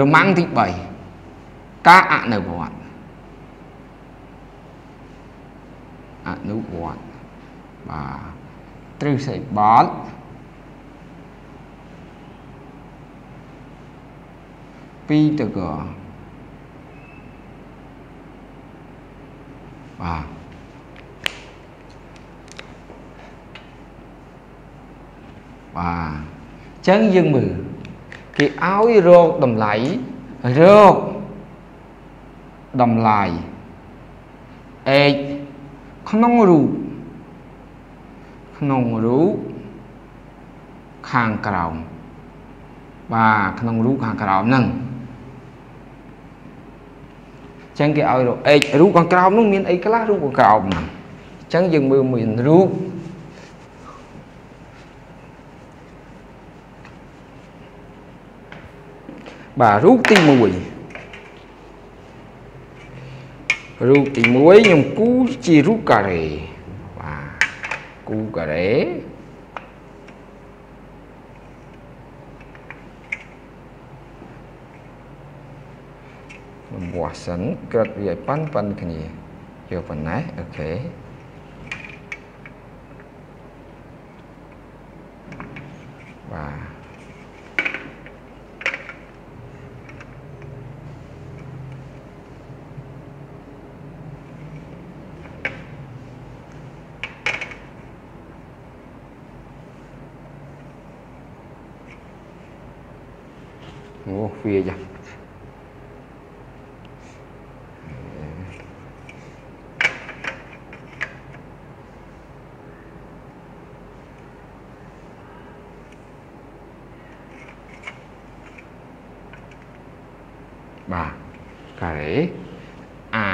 រម៉ាំងទី3ការអនុវត្តអនុវត្តបាទទ្រឹស្ដីបត់ពីរតកបាទបាទអញ្ចឹងយើងមើល គេឲ្យរកតម្លៃរកតម្លៃ x ក្នុងរូបក្នុងរូបខាងក្រោមបាទក្នុងរូបខាងក្រោមហ្នឹងចឹងគេឲ្យរក x រូបខាងក្រោមនោះមានអីខ្លះរូបខាងក្រោមហ្នឹងអញ្ចឹងយើងមើលមានរូប បាទរូបទី1រូបទី1ខ្ញុំគូជារូបការ៉េបាទគូការ៉េលំវាស់សិនក្រឹតវាឲ្យប៉ាន់ប៉ាន់គ្នាយកប៉ុណ្ណេះអូខេបាទ អូវាចាបាទការ៉េ A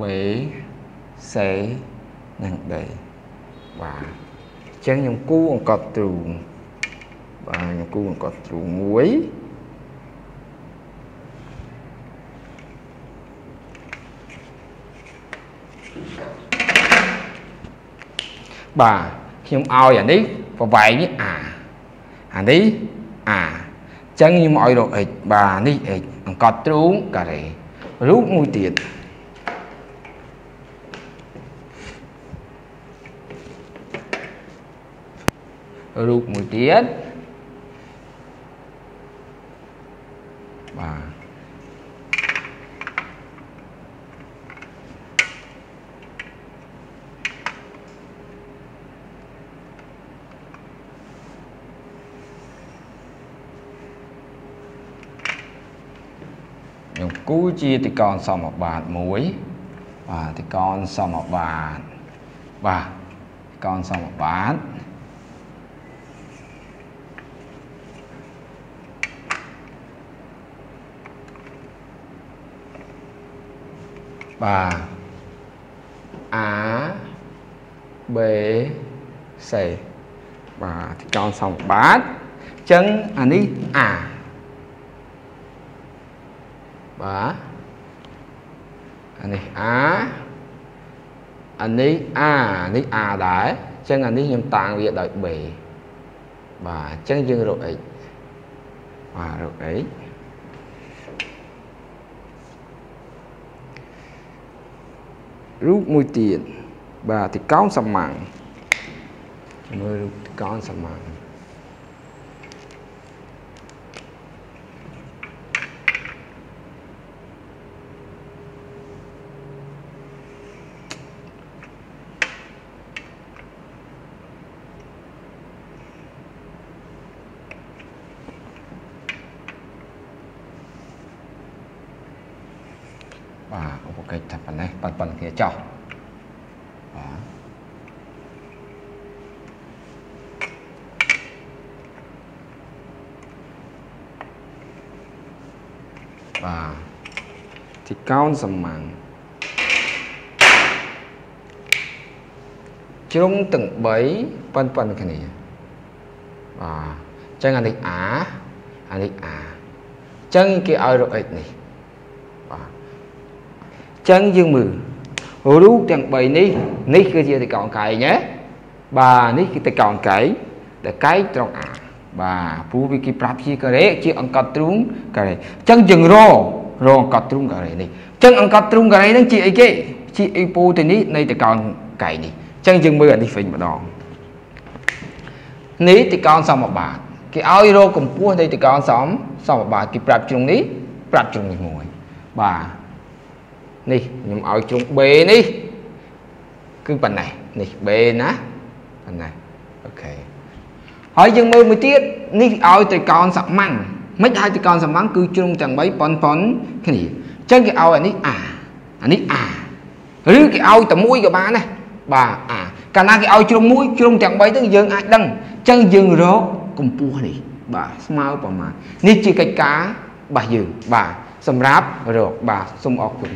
B C និង D បាទអញ្ចឹ បាទខ្ញុំគូអង្កត់ទ្រូងមួយបាទខ្ញុំឲ្យអានេះប្រវែងនេះអាអានេះអាចឹងខ្ញុំឲ្យរក x បាទនេះ x អង្កត់ទ្រូងការ៉េរូបមួយទៀតរូបមួយទៀត គូជាតិកោណសមបាតមួយបាទតិកោណសមបាតបាទតិកោណសមបាតបាទ A B C បាទទីកោណសំបាទអញ្ចឹងអានេះ A បាទអានេះ A អានេះ A នេះ A ដែរអញ្ចឹងអានេះខ្ញុំតាំងវាដោយ B បាទអញ្ចឹងយើងរក x បាទរក x រូបមួយទៀតបាទទីកោណសមាំងមើលរូបទីកោណសមាំង បាទឧបកិច្ចថាប៉ុណ្ណេះប៉ុណ្ប៉ុណ្ណគ្នាចោះបាទបាទទីកោណសមាំងជ្រុងទាំង3ប៉ុណ្ប៉ុណ្ណគ្នាបាទអញ្ចឹងអានេះ A អានេះ A អញ្ចឹងគេឲ្យរក x នេះ ចឹងយើងមើលរូបទាំង3នេះនេះគឺជាតកោណកែងណាបាទនេះគឺតកោណកែងដែលកែងត្រង់ A បាទព្រោះវាគេប្រាប់ជាការ៉េជាអង្កត់ទ្រូងការ៉េអញ្ចឹងយើងររអង្កត់ទ្រូងការ៉េនេះអញ្ចឹងអង្កត់ទ្រូងការ៉េហ្នឹងជាអីគេជាអ៊ីពូទៅនេះនៃតកោនកែនេះអញ្ចឹងយើងមើលអានេះវិញម្ដងនេះតកោនសមបាតគេឲ្យរកកម្ពស់នៃតកោនសមសមបាតគេប្រាប់ជ្រុងនេះប្រាប់ជ្រុងនេះមួយបាទ នេះខ្ញុំឲ្យជ្រុង B នេះគឺប៉ុណ្ណេះនេះ B ណាប៉ុណ្ណេះអូខេហើយយើងមើលមួយទៀតនេះឲ្យត្រៃកោណសមង្គមិនឲ្យត្រៃកោណសមង្គគឺជ្រុងទាំង3ប៉ុនប៉ុនគ្នាអញ្ចឹងគេឲ្យអានេះ A អានេះ A ឬគេឲ្យតែមួយក៏បានដែរបាទអាកាលណាគេឲ្យជ្រុងមួយជ្រុងទាំង3ទៅយើងអាចដឹងអញ្ចឹងយើងរកកម្ពស់នេះបាទស្មើប្រមាណនេះជាកិច្ចការរបស់យើងបាទសម្រាប់រកបាទសូមអរគុណ